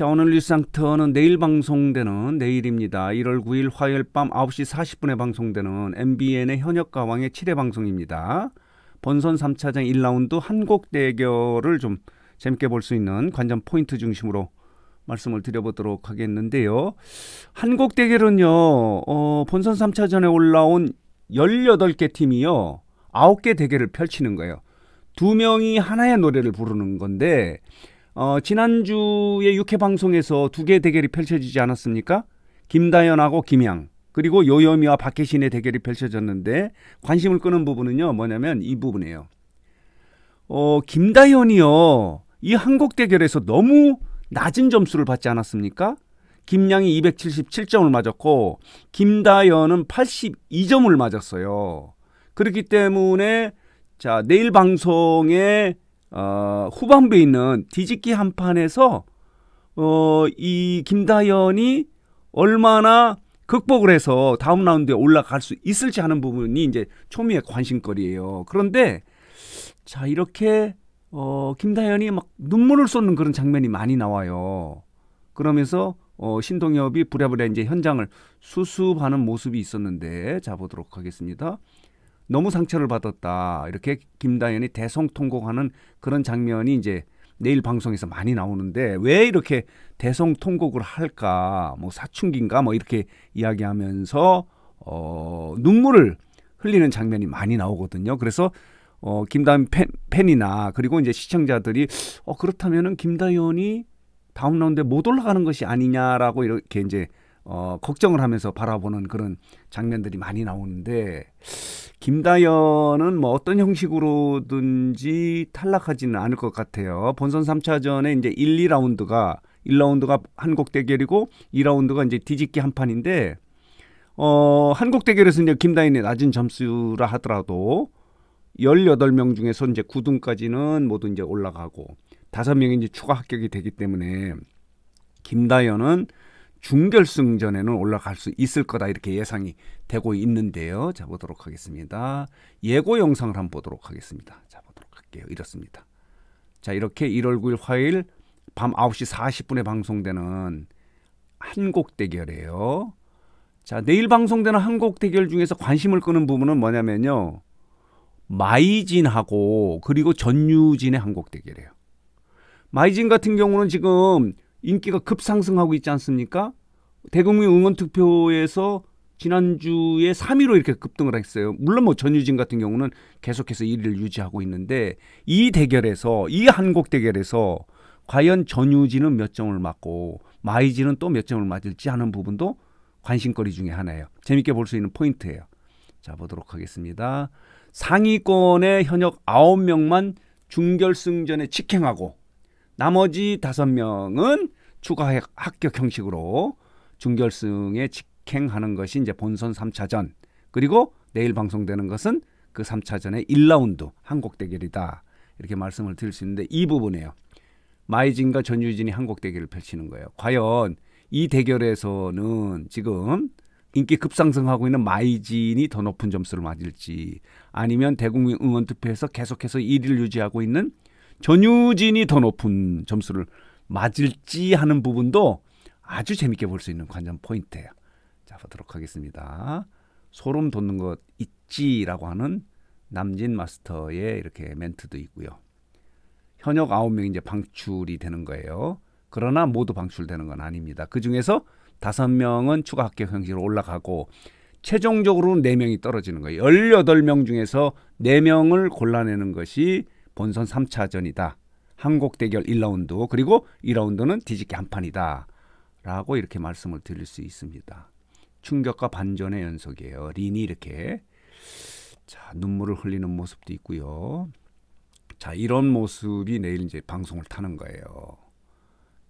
자, 오늘 뉴스상터는 내일 방송되는 내일입니다. 1월 9일 화요일 밤 9시 40분에 방송되는 MBN의 현역 가왕의 7회 방송입니다. 본선 3차전 1라운드 한국 대결을 좀 재밌게 볼 수 있는 관전 포인트 중심으로 말씀을 드려보도록 하겠는데요. 한국 대결은요, 어, 본선 3차전에 올라온 18개 팀이요, 9개 대결을 펼치는 거예요. 두 명이 하나의 노래를 부르는 건데, 어, 지난주에 6회 방송에서 두 개 대결이 펼쳐지지 않았습니까? 김다연하고 김양, 그리고 요요미와 박혜신의 대결이 펼쳐졌는데, 관심을 끄는 부분은요, 뭐냐면 이 부분이에요. 어, 김다연이요, 이 한국 대결에서 너무 낮은 점수를 받지 않았습니까? 김양이 277점을 맞았고 김다연은 82점을 맞았어요. 그렇기 때문에 자 내일 방송에 어, 후반부에 있는 뒤집기 한 판에서 어, 이 김다연이 얼마나 극복을 해서 다음 라운드에 올라갈 수 있을지 하는 부분이 이제 초미의 관심거리예요. 그런데 자 이렇게 어, 김다현이 막 눈물을 쏟는 그런 장면이 많이 나와요. 그러면서 어, 신동엽이 부랴부랴 이제 현장을 수습하는 모습이 있었는데 자 보도록 하겠습니다. 너무 상처를 받았다. 이렇게 김다현이 대성통곡하는 그런 장면이 이제 내일 방송에서 많이 나오는데 왜 이렇게 대성통곡을 할까? 뭐 사춘기인가? 뭐 이렇게 이야기하면서 어, 눈물을 흘리는 장면이 많이 나오거든요. 그래서 어, 김다현 팬, 팬이나 그리고 이제 시청자들이 어, 그렇다면은 김다현이 다음 라운드에 못 올라가는 것이 아니냐라고 이렇게 이제 어, 걱정을 하면서 바라보는 그런 장면들이 많이 나오는데 김다현은 뭐 어떤 형식으로든지 탈락하지는 않을 것 같아요. 본선 3차전에 이제 1, 2라운드가 1라운드가 한국 대결이고 2라운드가 이제 뒤집기 한 판인데 어, 한국 대결에서 이제 김다현이 낮은 점수라 하더라도 18명 중에서 이제 9등까지는 모두 이제 올라가고 다섯 명이 이제 추가 합격이 되기 때문에 김다현은 중결승전에는 올라갈 수 있을 거다 이렇게 예상이 되고 있는데요. 자 보도록 하겠습니다. 예고 영상을 한번 보도록 하겠습니다. 자 보도록 할게요. 이렇습니다. 자 이렇게 1월 9일 화요일 밤 9시 40분에 방송되는 한국 대결이에요. 자 내일 방송되는 한국 대결 중에서 관심을 끄는 부분은 뭐냐면요. 마이진하고 그리고 전유진의 한국 대결이에요. 마이진 같은 경우는 지금 인기가 급상승하고 있지 않습니까? 대국민 응원 투표에서 지난주에 3위로 이렇게 급등을 했어요. 물론 뭐 전유진 같은 경우는 계속해서 1위를 유지하고 있는데 이 대결에서 이 한국 대결에서 과연 전유진은 몇 점을 맞고 마이진은 또 몇 점을 맞을지 하는 부분도 관심거리 중에 하나예요. 재밌게 볼 수 있는 포인트예요. 자 보도록 하겠습니다. 상위권의 현역 9명만 중결승전에 직행하고 나머지 5명은 추가 합격 형식으로 중결승에 직행하는 것이 이제 본선 3차전 그리고 내일 방송되는 것은 그 3차전의 1라운드 한국 대결이다. 이렇게 말씀을 드릴 수 있는데 이 부분이에요. 마이진과 전유진이 한국 대결을 펼치는 거예요. 과연 이 대결에서는 지금 인기 급상승하고 있는 마이진이 더 높은 점수를 맞을지 아니면 대국민 응원 투표에서 계속해서 1위를 유지하고 있는 전유진이 더 높은 점수를 맞을지 하는 부분도 아주 재밌게 볼 수 있는 관전 포인트예요. 자 보도록 하겠습니다. 소름 돋는 것 있지라고 하는 남진 마스터의 이렇게 멘트도 있고요. 현역 9명이 이제 방출이 되는 거예요. 그러나 모두 방출되는 건 아닙니다. 그 중에서 다섯 명은 추가 합격 형식으로 올라가고 최종적으로는 네명이 떨어지는 거예요. 18명 중에서 네명을 골라내는 것이 본선 3차전이다. 한국 대결 1라운드 그리고 2라운드는 뒤집기 한 판이다. 라고 이렇게 말씀을 드릴 수 있습니다. 충격과 반전의 연속이에요. 린이 이렇게 자, 눈물을 흘리는 모습도 있고요. 자, 이런 모습이 내일 이제 방송을 타는 거예요.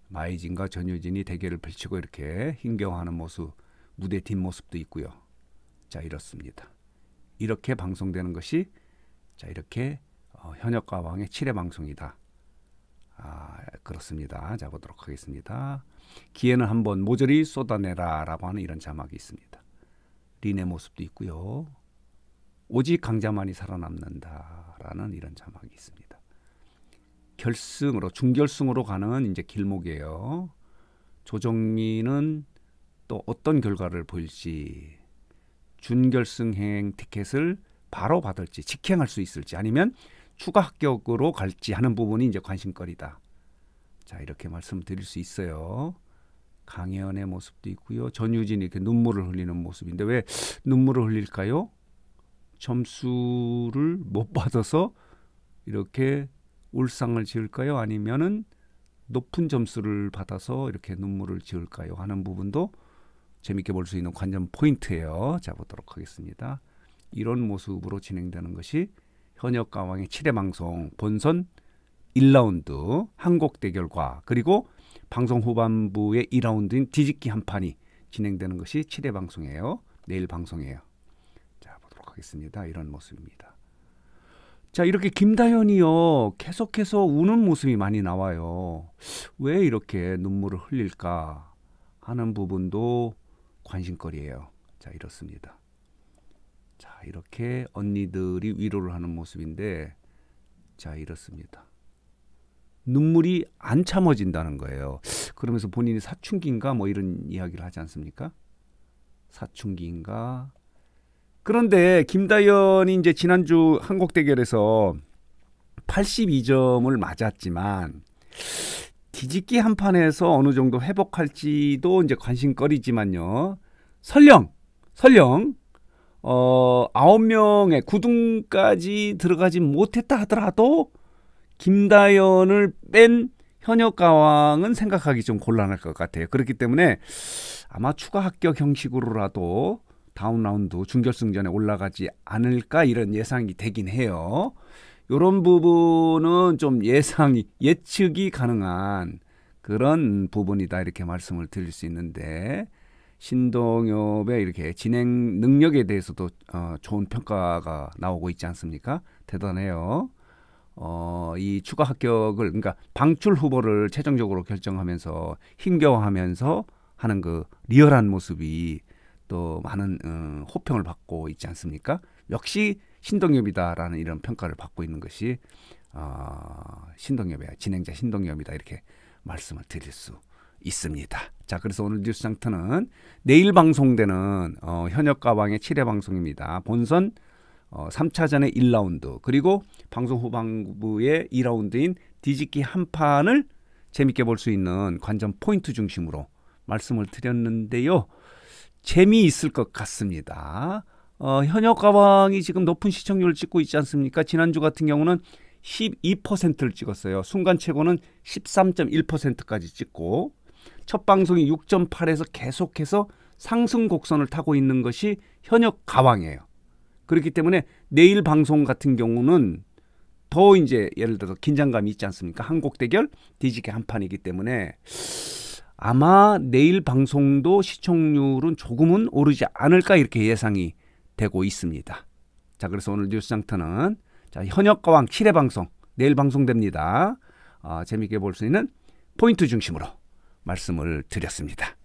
마이진과 전효진이 대결을 펼치고 이렇게 힘겨워하는 모습, 무대 뒷모습도 있고요. 자, 이렇습니다. 이렇게 방송되는 것이 자, 이렇게 어, 현역과 왕의 7회 방송이다. 아, 그렇습니다. 자, 보도록 하겠습니다. 기회는 한번 모조리 쏟아내라 라고 하는 이런 자막이 있습니다. 린의 모습도 있고요. 오직 강자만이 살아남는다 라는 이런 자막이 있습니다. 결승으로 중결승으로 가는 이제 길목이에요. 조정민은 또 어떤 결과를 보일지 준결승행 티켓을 바로 받을지 직행할 수 있을지 아니면 추가 합격으로 갈지 하는 부분이 이제 관심거리다. 자 이렇게 말씀드릴 수 있어요. 강현의 모습도 있고요. 전유진이 이렇게 눈물을 흘리는 모습인데 왜 눈물을 흘릴까요? 점수를 못 받아서 이렇게 울상을 지을까요? 아니면은 높은 점수를 받아서 이렇게 눈물을 지을까요? 하는 부분도 재밌게 볼 수 있는 관전 포인트예요. 자 보도록 하겠습니다. 이런 모습으로 진행되는 것이 현역 가왕의 7회 방송 본선 1라운드 한국 대결과 그리고 방송 후반부의 2라운드인 뒤집기 한 판이 진행되는 것이 7회 방송이에요. 내일 방송이에요. 자 보도록 하겠습니다. 이런 모습입니다. 자, 이렇게 김다현이요. 계속해서 우는 모습이 많이 나와요. 왜 이렇게 눈물을 흘릴까 하는 부분도 관심거리예요. 자, 이렇습니다. 자, 이렇게 언니들이 위로를 하는 모습인데 자, 이렇습니다. 눈물이 안 참아진다는 거예요. 그러면서 본인이 사춘기인가 뭐 이런 이야기를 하지 않습니까? 사춘기인가 그런데 김다현이 이제 지난주 한국 대결에서 82점을 맞았지만 뒤집기 한 판에서 어느 정도 회복할지도 이제 관심거리지만요. 설령 설령 어 9명의 9등까지 들어가지 못했다 하더라도 김다현을 뺀 현역 가왕은 생각하기 좀 곤란할 것 같아요. 그렇기 때문에 아마 추가 합격 형식으로라도 다운 라운드 준결승전에 올라가지 않을까 이런 예상이 되긴 해요. 이런 부분은 좀 예상이 예측이 가능한 그런 부분이다 이렇게 말씀을 드릴 수 있는데 신동엽의 이렇게 진행 능력에 대해서도 어, 좋은 평가가 나오고 있지 않습니까? 대단해요. 어, 이 추가 합격을 그러니까 방출 후보를 최종적으로 결정하면서 힘겨워하면서 하는 그 리얼한 모습이 또 많은 어, 호평을 받고 있지 않습니까? 역시 신동엽이다라는 이런 평가를 받고 있는 것이 어, 신동엽이야 진행자 신동엽이다 이렇게 말씀을 드릴 수 있습니다. 자, 그래서 오늘 뉴스 장터는 내일 방송되는 어, 현역 가방의 7회 방송입니다. 본선 어, 3차전의 1라운드 그리고 방송 후반부의 2라운드인 뒤집기 한 판을 재밌게 볼 수 있는 관전 포인트 중심으로 말씀을 드렸는데요. 재미있을 것 같습니다. 어, 현역 가방이 지금 높은 시청률을 찍고 있지 않습니까? 지난주 같은 경우는 12%를 찍었어요. 순간 최고는 13.1%까지 찍고 첫 방송이 6.8에서 계속해서 상승 곡선을 타고 있는 것이 현역 가왕이에요. 그렇기 때문에 내일 방송 같은 경우는 더 이제 예를 들어서 긴장감이 있지 않습니까? 한국 대결 뒤지게 한 판이기 때문에 아마 내일 방송도 시청률은 조금은 오르지 않을까 이렇게 예상이 되고 있습니다. 자, 그래서 오늘 뉴스 장터는 자, 현역가왕 7회 방송 내일 방송됩니다. 어, 재미있게 볼 수 있는 포인트 중심으로 말씀을 드렸습니다.